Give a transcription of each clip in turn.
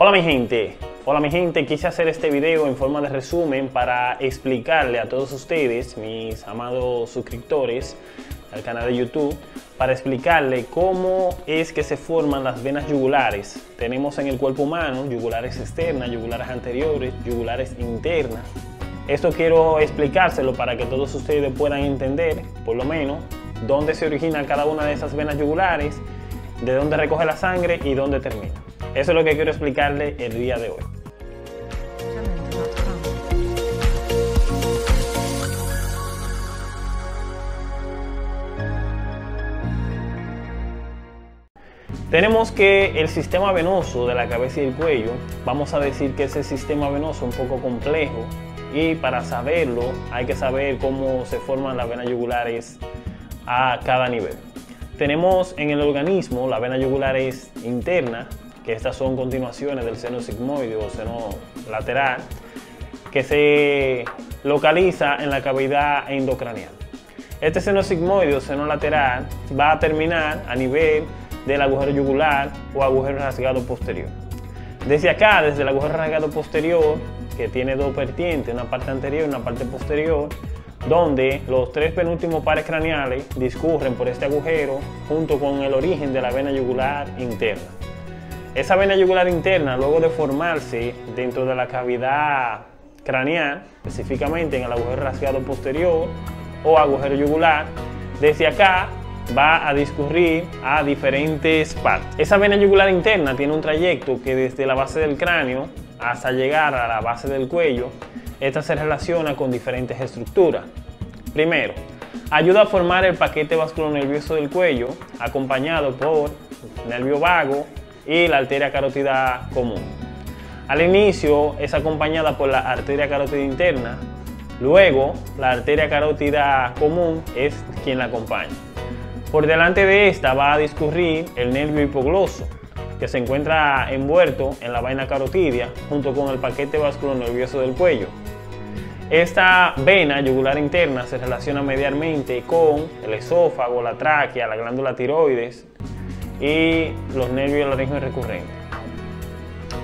Hola mi gente, hola mi gente, quise hacer este video en forma de resumen para explicarle a todos ustedes, mis amados suscriptores al canal de YouTube, para explicarle cómo es que se forman las venas yugulares. Tenemos en el cuerpo humano yugulares externas, yugulares anteriores, yugulares internas. Esto quiero explicárselo para que todos ustedes puedan entender, por lo menos, dónde se origina cada una de esas venas yugulares, de dónde recoge la sangre y dónde termina. Eso es lo que quiero explicarle el día de hoy. Tenemos que el sistema venoso de la cabeza y el cuello, vamos a decir que ese sistema venoso es un poco complejo y para saberlo hay que saber cómo se forman las venas yugulares a cada nivel. Tenemos en el organismo la vena yugular es interna, que estas son continuaciones del seno sigmoide o seno lateral, que se localiza en la cavidad endocranial. Este seno sigmoide o seno lateral va a terminar a nivel del agujero yugular o agujero rasgado posterior. Desde acá, desde el agujero rasgado posterior, que tiene dos vertientes, una parte anterior y una parte posterior, donde los tres penúltimos pares craneales discurren por este agujero junto con el origen de la vena yugular interna. Esa vena yugular interna, luego de formarse dentro de la cavidad craneal, específicamente en el agujero rasgado posterior o agujero yugular, desde acá va a discurrir a diferentes partes. Esa vena yugular interna tiene un trayecto que desde la base del cráneo hasta llegar a la base del cuello esta se relaciona con diferentes estructuras. Primero, ayuda a formar el paquete vasculonervioso del cuello, acompañado por nervio vago y la arteria carótida común. Al inicio es acompañada por la arteria carótida interna, luego la arteria carótida común es quien la acompaña. Por delante de esta va a discurrir el nervio hipogloso, que se encuentra envuelto en la vaina carotidia junto con el paquete vasculonervioso del cuello. Esta vena yugular interna se relaciona medialmente con el esófago, la tráquea, la glándula tiroides y los nervios laringos recurrentes.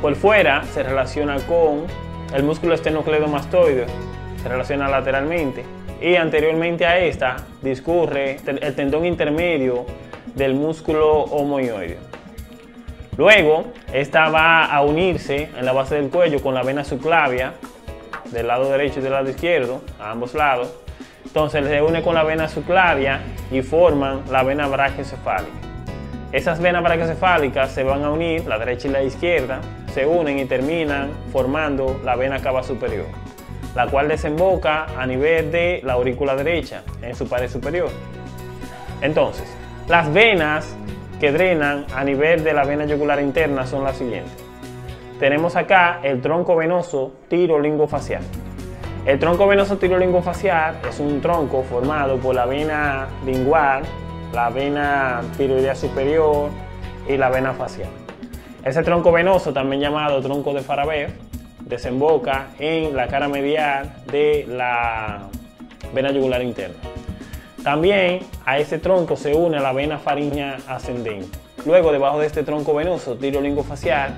Por fuera se relaciona con el músculo esternocleidomastoide, se relaciona lateralmente y anteriormente a esta discurre el tendón intermedio del músculo homoioide. Luego, esta va a unirse en la base del cuello con la vena subclavia del lado derecho y del lado izquierdo, a ambos lados. Entonces se une con la vena subclavia y forman la vena brachiocefálica. Esas venas brachiocefálicas se van a unir, la derecha y la izquierda, se unen y terminan formando la vena cava superior, la cual desemboca a nivel de la aurícula derecha, en su pared superior. Entonces, las venas que drenan a nivel de la vena yugular interna son las siguientes tenemos acá el tronco venoso tirolingofacial. El tronco venoso tirolingofacial es un tronco formado por la vena lingual, la vena tiroidea superior y la vena facial. Ese tronco venoso, también llamado tronco de Farabev, desemboca en la cara medial de la vena yugular interna. También a ese tronco se une la vena faríngea ascendente. Luego, debajo de este tronco venoso tirolingofacial,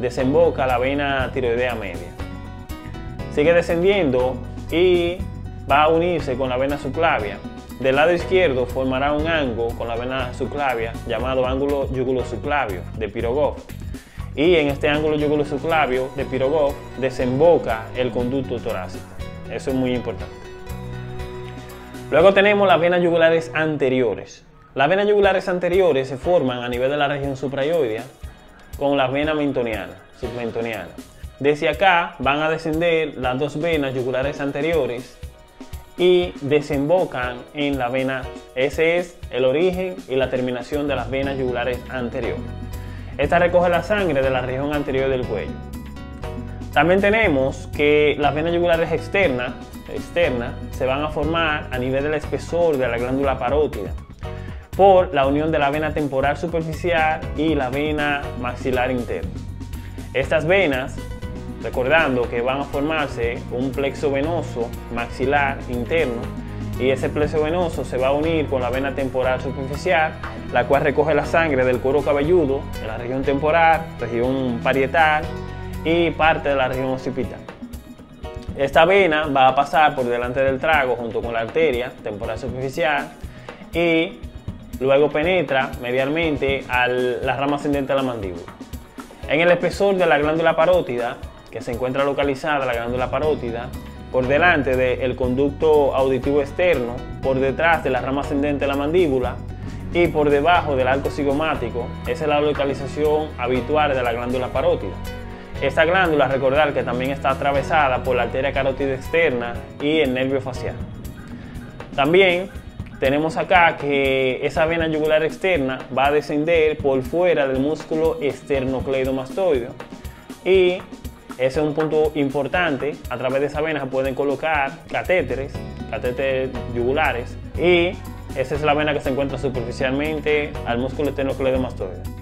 desemboca la vena tiroidea media. Sigue descendiendo y va a unirse con la vena subclavia. Del lado izquierdo formará un ángulo con la vena subclavia llamado ángulo yugulo-subclavio de Pirogov. Y en este ángulo yugulo-subclavio de Pirogov desemboca el conducto torácico. Eso es muy importante. Luego tenemos las venas yugulares anteriores. Las venas yugulares anteriores se forman a nivel de la región suprayoidea con las venas mentonianas, submentonianas. Desde acá van a descender las dos venas yugulares anteriores y desembocan en la vena. Ese es el origen y la terminación de las venas yugulares anteriores. Esta recoge la sangre de la región anterior del cuello. También tenemos que las venas yugulares externas, externas se van a formar a nivel del espesor de la glándula parótida por la unión de la vena temporal superficial y la vena maxilar interna. Estas venas, recordando que van a formarse un plexo venoso maxilar interno, y ese plexo venoso se va a unir con la vena temporal superficial, la cual recoge la sangre del cuero cabelludo en la región temporal, región parietal y parte de la región occipital. Esta vena va a pasar por delante del trago junto con la arteria temporal superficial y luego penetra medialmente a la rama ascendente de la mandíbula. En el espesor de la glándula parótida, que se encuentra localizada la glándula parótida, por delante del conducto auditivo externo, por detrás de la rama ascendente de la mandíbula y por debajo del arco cigomático. Esa es la localización habitual de la glándula parótida. Esta glándula, recordar que también está atravesada por la arteria carótida externa y el nervio facial. También tenemos acá que esa vena yugular externa va a descender por fuera del músculo esternocleidomastoideo y ese es un punto importante. A través de esa vena se pueden colocar catéteres, catéteres yugulares y esa es la vena que se encuentra superficialmente al músculo esternocleidomastoideo.